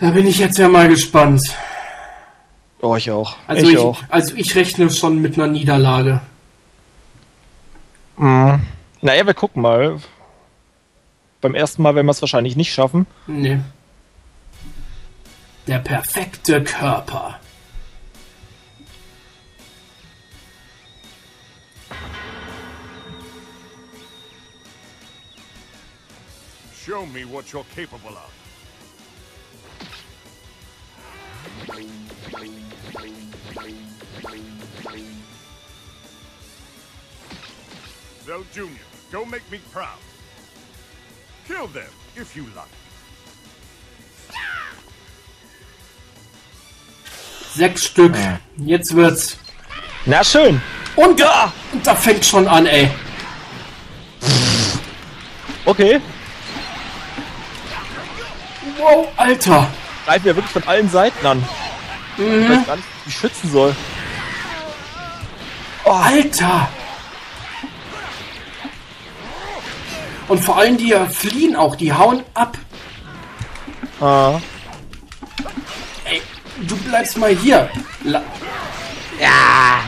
Da bin ich jetzt ja mal gespannt. Oh, ich auch. Also ich, ich, auch. also ich rechne schon mit einer Niederlage. Mhm. Naja, wir gucken mal. Beim ersten Mal werden wir es wahrscheinlich nicht schaffen. Nee. Der perfekte Körper. Show me what you're capable of. Zell Jr., go make me proud. Kill them, if you like. Sechs Stück. Jetzt wird's. Na schön. Und da, und da fängt schon an, ey. Okay. Wow, Alter. Greifen wir wirklich von allen Seiten an. Ich weiß gar nicht, wie ich schützen soll. Oh, Alter. Und vor allem die fliehen auch, die hauen ab. Ah. Ey, du bleibst mal hier. La ja.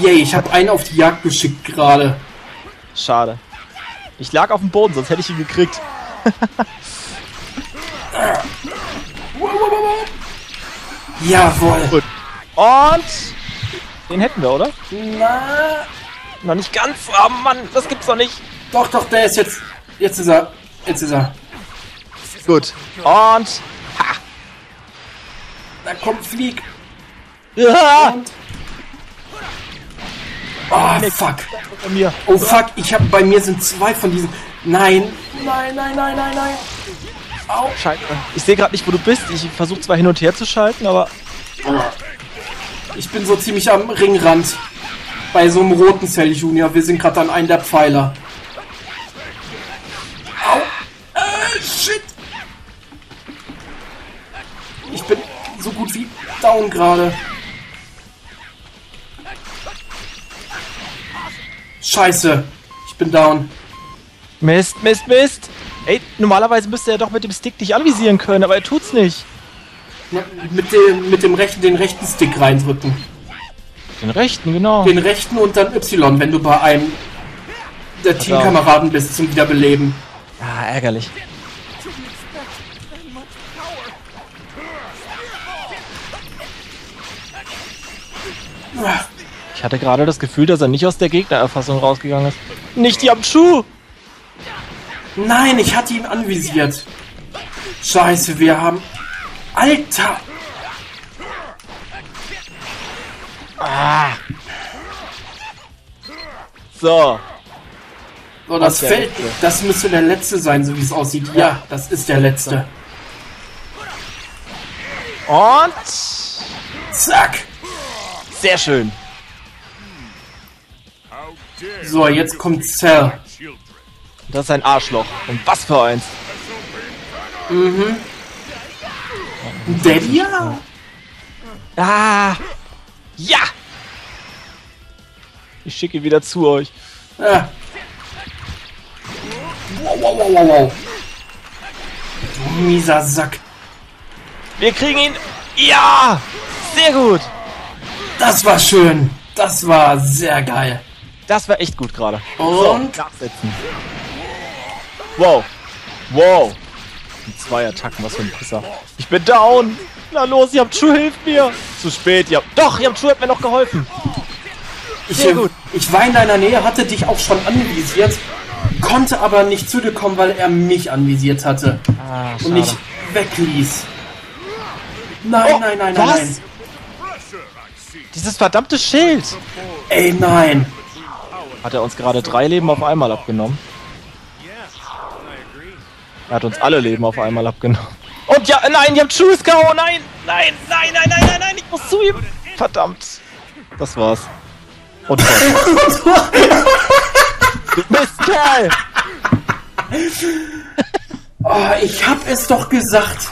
Yay, ich habe einen auf die Jagd geschickt gerade. Schade. Ich lag auf dem Boden, sonst hätte ich ihn gekriegt. Jawohl. Gut. Und den hätten wir, oder? Na, Noch nicht ganz. Oh Mann, das gibt's doch nicht. doch, doch, der ist jetzt. Jetzt ist er. Jetzt ist er. Gut. Und. Da kommt Flieg. Ja, Und. Oh, fuck. Oh, fuck. Ich hab, bei mir sind zwei von diesen. Nein. Nein, nein, nein, nein, nein. Au. Scheiße. Ich sehe gerade nicht, wo du bist. Ich versuche zwar hin und her zu schalten, aber Ich bin so ziemlich am Ringrand. Bei so einem roten Cell Junior. Wir sind gerade an einem der Pfeiler. Au. Äh, shit. Ich bin so gut wie down gerade. Scheiße. Ich bin down. Mist, Mist, Mist. Ey, normalerweise müsste er doch mit dem Stick dich anvisieren können, aber er tut's nicht. Mit dem, mit dem rechten, den rechten Stick reindrücken. Den rechten, genau. Den rechten und dann Y, wenn du bei einem der Teamkameraden bist zum Wiederbeleben. Ah, ärgerlich. Ich hatte gerade das Gefühl, dass er nicht aus der Gegnererfassung rausgegangen ist. Nicht Yamchu! Nein, ich hatte ihn anvisiert. Scheiße, wir haben. Alter! So. So, das Feld, das müsste der letzte sein, so wie es aussieht. Ja, das ist der letzte. Und Zack! sehr schön. So, jetzt kommt Cell. Das ist ein Arschloch. Und was für eins. Daddy? Ja! Ah! Ja! Ich schicke ihn wieder zu euch. Ah. Wow, wow, wow, wow, wow. Du mieser Sack. Wir kriegen ihn. Ja! Sehr gut. Das war schön. Das war sehr geil. Das war echt gut gerade. Und Nachsetzen. Wow. Wow. Und zwei Attacken, was für ein Pisser. Ich bin down. Na los, ihr habt Schuh, hilft mir. Zu spät, ihr habt... Doch, ihr habt Schuh, hat mir noch geholfen. ich, Sehr gut. ich war in deiner Nähe, hatte dich auch schon anvisiert, konnte aber nicht zu dir kommen, weil er mich anvisiert hatte Ah, und mich wegließ. Nein, Oh, nein, nein, nein, was? nein. Dieses verdammte Schild. Ey, nein. Hat er uns gerade drei Leben auf einmal abgenommen? Er hat uns alle Leben auf einmal abgenommen. Und ja, nein, ihr habt Schuhe gehauen. Nein, nein, nein, nein, nein, nein, nein, ich muss zu ihm. Verdammt. Das war's. Und Gott. du Mistkerl. Oh, ich hab es doch gesagt.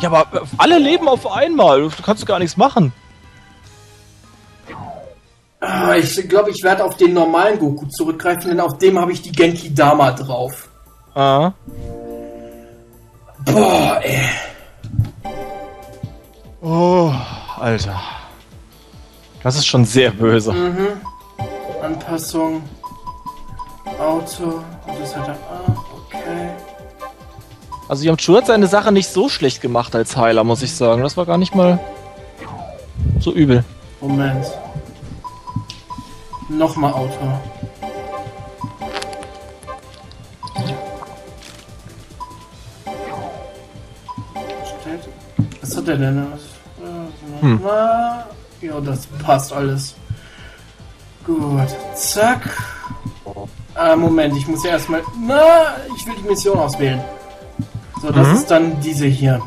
Ja, aber äh, alle Leben auf einmal. Du kannst gar nichts machen. Ah, Ich glaube, ich werde auf den normalen Goku zurückgreifen, denn auf dem habe ich die Genki Dama drauf. Ah. Boah, ey. Oh, Alter. Das ist schon sehr böse. Anpassung. Auto. Und das hat er. Ah, okay. Also Yamchu hat seine Sache nicht so schlecht gemacht als Heiler, muss ich sagen. Das war gar nicht mal so übel. Moment. Nochmal Auto. Was hat er denn? Was- Hm. Ja, das passt alles. Gut. Zack. Ah, Moment, ich muss ja erstmal. Na, ich will die Mission auswählen. So, das Mhm. ist dann diese hier.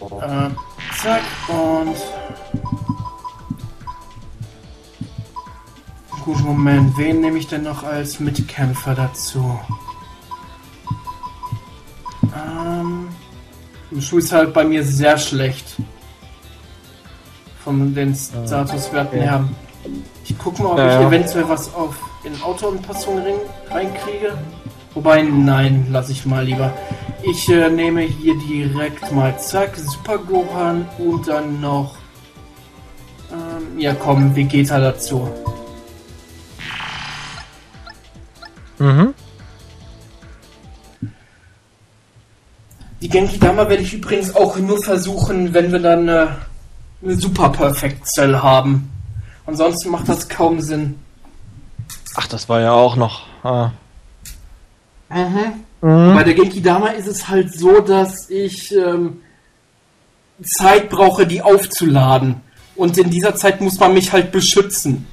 Äh, zack und. Gut, Moment. Wen nehme ich denn noch als Mitkämpfer dazu? Schuh ist halt bei mir sehr schlecht. Von den Statuswerten okay. her. Ich gucke mal, ob Ja, ich eventuell was auf in Autoanpassung rein- reinkriege. Wobei, nein, lasse ich mal lieber. Ich äh, nehme hier direkt mal zack, Super Gohan und dann noch. Ähm, ja, komm, Vegeta dazu. Die Genki Dama werde ich übrigens auch nur versuchen, wenn wir dann äh, eine Super Perfect Cell haben. Ansonsten macht das kaum Sinn. Ach, das war ja auch noch. Ah. Mhm. Mhm. Bei der Genki Dama ist es halt so, dass ich ähm, Zeit brauche, die aufzuladen. Und in dieser Zeit muss man mich halt beschützen.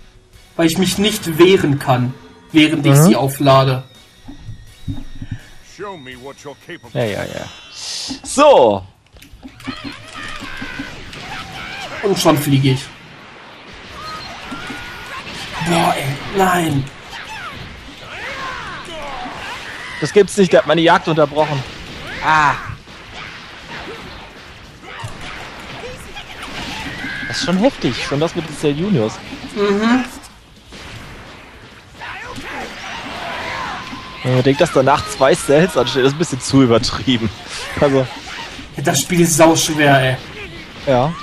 Weil ich mich nicht wehren kann, während ich Mhm. sie auflade. Ja, ja, ja. So. Und schon fliege ich. Boah, ey, nein. Das gibt's nicht, der hat meine Jagd unterbrochen. Ah. Das ist schon heftig, schon das mit den Cell Juniors. Mhm. Man denkt, dass danach zwei Cells anstehen, das ist ein bisschen zu übertrieben. Also, Das Spiel ist sauschwer, ey. ja.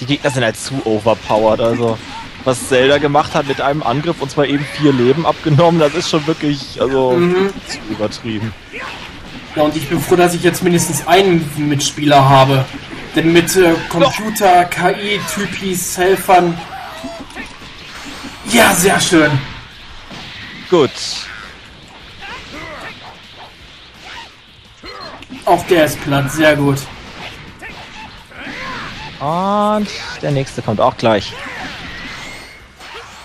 Die Gegner sind halt zu overpowered, also was Zelda gemacht hat mit einem Angriff und zwar eben vier Leben abgenommen, das ist schon wirklich, also, zu übertrieben. Ja, und ich bin froh, dass ich jetzt mindestens einen Mitspieler habe. Denn mit äh, Computer, KI, Typis, Helfern. Ja, sehr schön. Gut. Auch der ist platt, sehr gut. Und der nächste kommt auch gleich.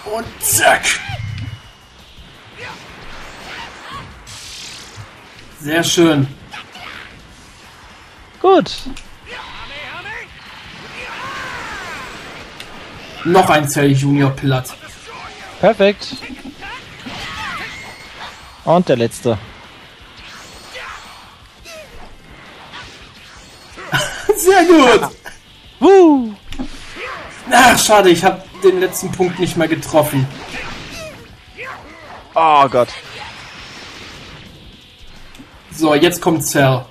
Und zack. Sehr schön. Gut. Noch ein Cell Junior platt. Perfekt. Und der letzte. Sehr gut. Woo! Ach, schade, ich habe den letzten Punkt nicht mehr getroffen. Oh Gott. So, jetzt kommt Cell.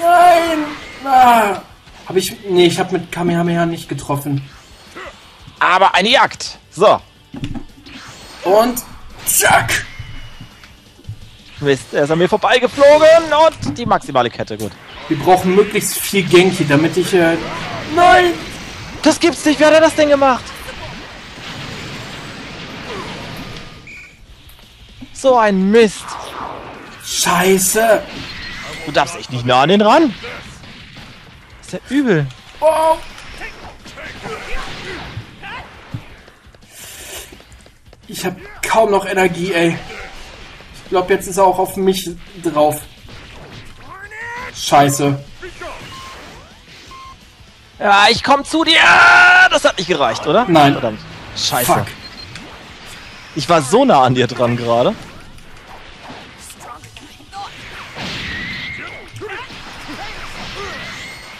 Nein! Ah, habe ich. Nee, ich habe mit Kamehameha nicht getroffen. Aber eine Jagd. So. Und zack! Mist, er ist an mir vorbeigeflogen und die maximale Kette, gut. Wir brauchen möglichst viel Genki, damit ich. Äh, nein! Das gibt's nicht, wer hat das denn gemacht? So ein Mist. Scheiße! Du darfst echt nicht nah an den ran. ist ja übel. Oh. Ich habe kaum noch Energie, ey. Ich glaube, jetzt ist er auch auf mich drauf. Scheiße. Ja, ich komm zu dir. Das hat nicht gereicht, oder? Nein. Verdammt. Scheiße. Fuck. Ich war so nah an dir dran gerade.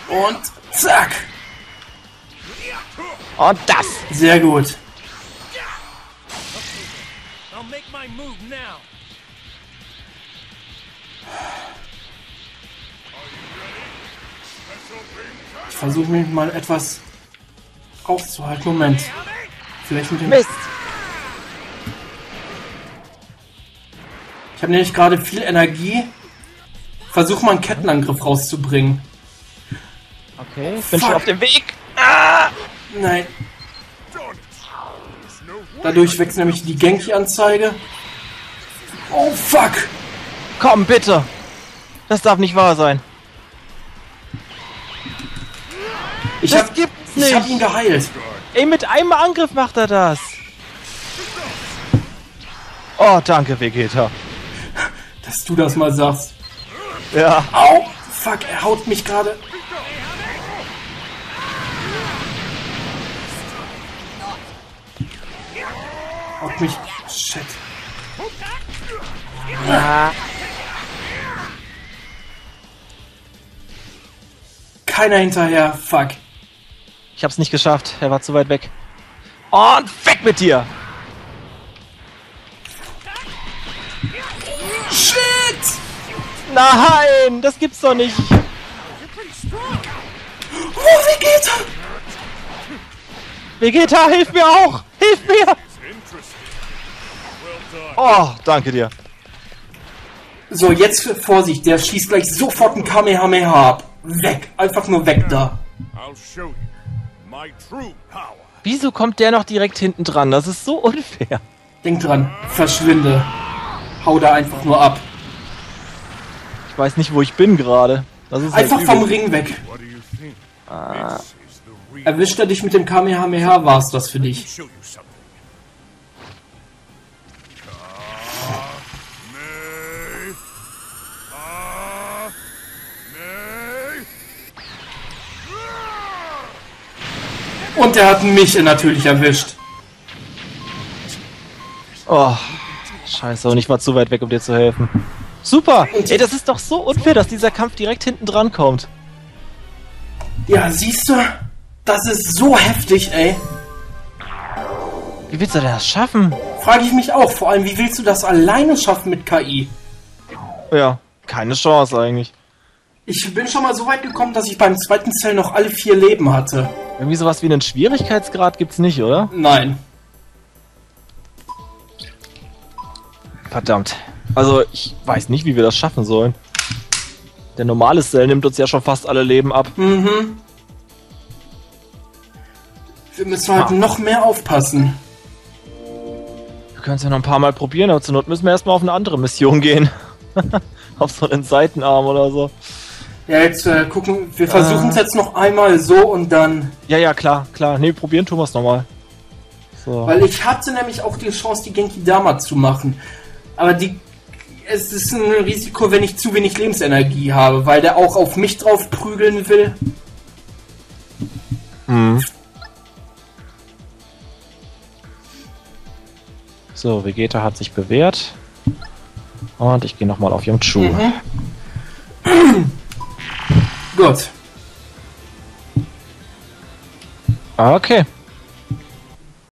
Und zack. Und das. Sehr gut. My move now. Ich versuche mich mal etwas aufzuhalten. Moment. Vielleicht mit dem. Mist! Ich habe nämlich gerade viel Energie. Versuch mal einen Kettenangriff rauszubringen. Okay, ich bin schon Fuck. auf dem Weg. Nein. Dadurch wächst nämlich die Genki-Anzeige. Oh fuck! Komm, bitte! Das darf nicht wahr sein. Ich Das hab, gibt's ich hab nicht. ihn geheilt. Ey, mit einem Angriff macht er das. Oh, danke, Vegeta. Dass du das mal sagst. Ja. Au! Fuck, er haut mich gerade. Haut mich. Shit. Keiner hinterher. Fuck. Ich hab's nicht geschafft. Er war zu weit weg. Und weg mit dir! Shit! Nein, das gibt's doch nicht. Wo Vegeta? Vegeta, hilf mir auch! Hilf mir! Oh, danke dir. So, jetzt für Vorsicht. Der schießt gleich sofort ein Kamehameha ab. Weg. Einfach nur weg da. Wieso kommt der noch direkt hinten dran? Das ist so unfair. Denk dran. Verschwinde. Hau da einfach nur ab. Ich weiß nicht, wo ich bin gerade. Das ist halt Einfach übel. vom Ring weg. Real. Erwischt er dich mit dem Kamehameha, war's das für dich. Und er hat mich natürlich erwischt. Oh, scheiße. Und ich war zu weit weg, um dir zu helfen. Super! Ey, das ist doch so unfair, dass dieser Kampf direkt hinten dran kommt. Ja, siehst du? Das ist so heftig, ey. Wie willst du denn das schaffen? Frage ich mich auch. Vor allem, wie willst du das alleine schaffen mit KI? Ja, keine Chance eigentlich. Ich bin schon mal so weit gekommen, dass ich beim zweiten Zell noch alle vier Leben hatte. Irgendwie sowas wie einen Schwierigkeitsgrad gibt's nicht, oder? Nein. Verdammt. Also, ich weiß nicht, wie wir das schaffen sollen. Der normale Cell nimmt uns ja schon fast alle Leben ab. Mhm. Wir müssen halt Ah. noch mehr aufpassen. Wir können es ja noch ein paar Mal probieren, aber zur Not müssen wir erstmal auf eine andere Mission gehen. auf so einen Seitenarm oder so. Ja, jetzt äh, gucken. Wir versuchen es Äh. jetzt noch einmal so und dann. Ja, ja, klar, klar. Nee, probieren tun wir es nochmal. So. Weil ich hatte nämlich auch die Chance, die Genki Dama zu machen. Aber die. Es ist ein Risiko, wenn ich zu wenig Lebensenergie habe, weil der auch auf mich drauf prügeln will. Mhm. So, Vegeta hat sich bewährt. Und ich gehe nochmal auf Yamchu. Mhm. Gut. Ah, Okay.